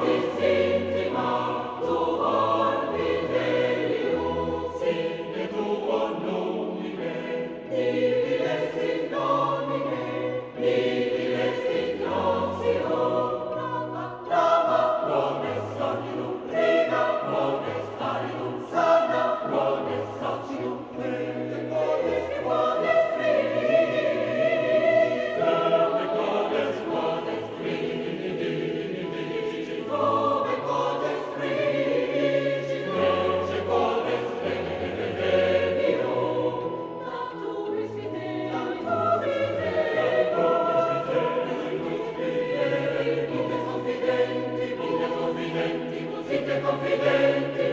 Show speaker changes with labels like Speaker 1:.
Speaker 1: this is confite confidente